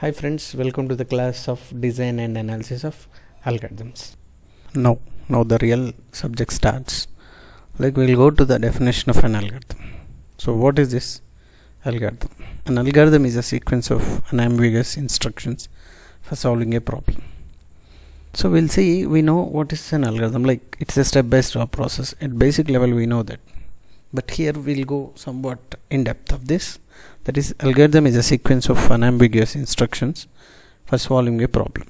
Hi friends, welcome to the class of design and analysis of algorithms. Now, now the real subject starts. Like we'll go to the definition of an algorithm. So what is this algorithm? An algorithm is a sequence of unambiguous instructions for solving a problem. So we'll see, we know what is an algorithm, like it's a step-by-step process. At basic level we know that. But here we'll go somewhat in depth of this. That is, algorithm is a sequence of unambiguous instructions for solving a problem.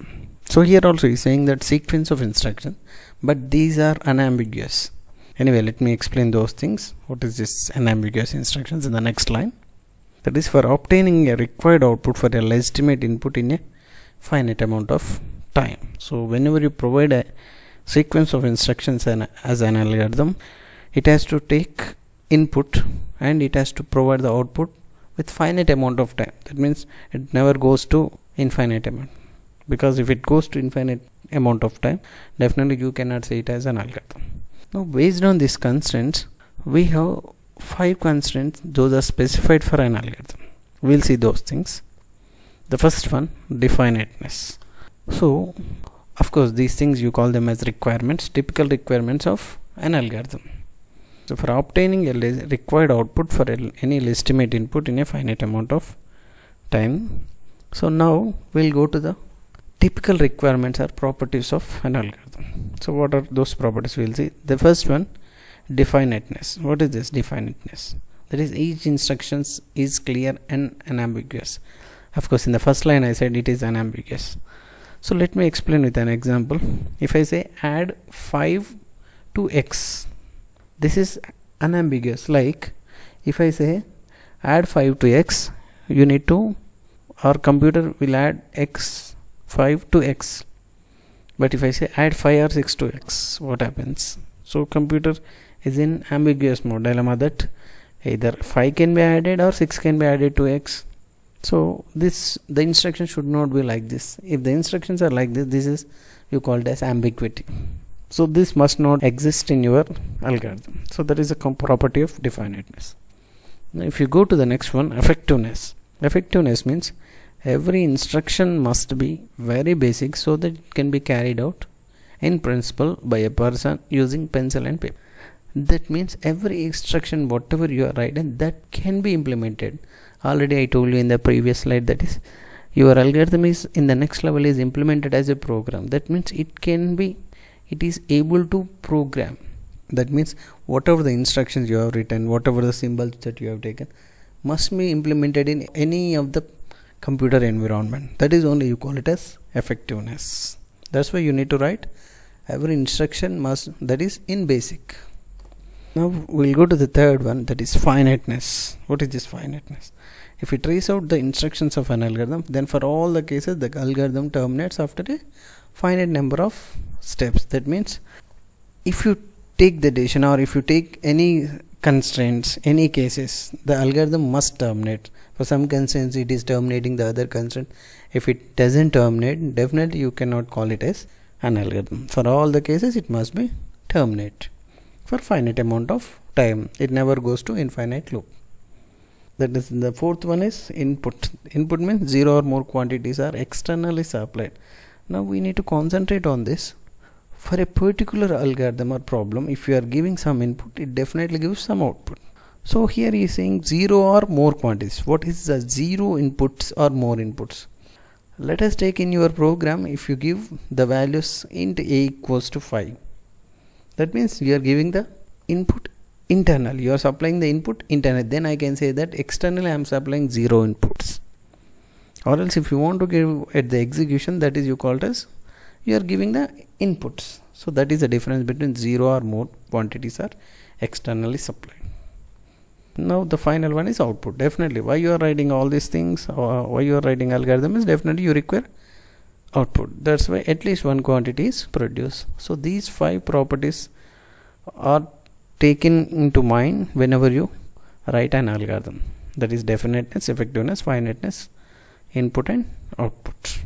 So here also he's saying that sequence of instructions, but these are unambiguous. Anyway, let me explain those things. What is this unambiguous instructions in the next line? That is for obtaining a required output for a legitimate input in a finite amount of time. So whenever you provide a sequence of instructions an, as an algorithm, it has to take input and it has to provide the output with finite amount of time. That means it never goes to infinite amount. Because if it goes to infinite amount of time definitely you cannot say it as an algorithm. Now based on these constraints we have five constraints. Those are specified for an algorithm. We'll see those things. The first one definiteness. So of course these things you call them as requirements typical requirements of an algorithm so for obtaining a required output for any legitimate input in a finite amount of time. So now we'll go to the typical requirements or properties of an algorithm. So what are those properties we'll see. The first one definiteness. What is this definiteness? That is each instructions is clear and unambiguous. Of course in the first line I said it is unambiguous. So let me explain with an example. If I say add 5 to x this is unambiguous. Like if I say add 5 to x you need to our computer will add x 5 to x. But if I say add 5 or 6 to x what happens? So computer is in ambiguous mode. Dilemma that either 5 can be added or 6 can be added to x. So this the instruction should not be like this. If the instructions are like this this is you called as ambiguity so this must not exist in your algorithm. So that is a property of definiteness. Now if you go to the next one effectiveness. Effectiveness means every instruction must be very basic so that it can be carried out in principle by a person using pencil and paper. That means every instruction whatever you are writing that can be implemented. Already i told you in the previous slide that is your algorithm is in the next level is implemented as a program. That means it can be it is able to program. That means whatever the instructions you have written whatever the symbols that you have taken must be implemented in any of the computer environment. That is only you call it as effectiveness. That's why you need to write every instruction must that is in basic. Now we'll go to the third one that is finiteness. What is this finiteness? If we trace out the instructions of an algorithm then for all the cases the algorithm terminates after a finite number of steps. That means if you take the decision or if you take any constraints any cases the algorithm must terminate. For some constraints it is terminating the other constraint. If it doesn't terminate definitely you cannot call it as an algorithm. For all the cases it must be terminate for finite amount of time. It never goes to infinite loop. That is the fourth one is input. Input means zero or more quantities are externally supplied now we need to concentrate on this. For a particular algorithm or problem if you are giving some input it definitely gives some output. So here he is saying zero or more quantities. What is the zero inputs or more inputs? Let us take in your program if you give the values int a equals to 5 that means you are giving the input internal. You are supplying the input internal. Then I can say that externally I am supplying zero inputs or else if you want to give at the execution that is you called as you are giving the inputs. So that is the difference between zero or more quantities are externally supplied. Now the final one is output. Definitely why you are writing all these things or why you are writing algorithm is definitely you require output. That's why at least one quantity is produced. So these five properties are taken into mind whenever you write an algorithm. That is definiteness effectiveness finiteness input and output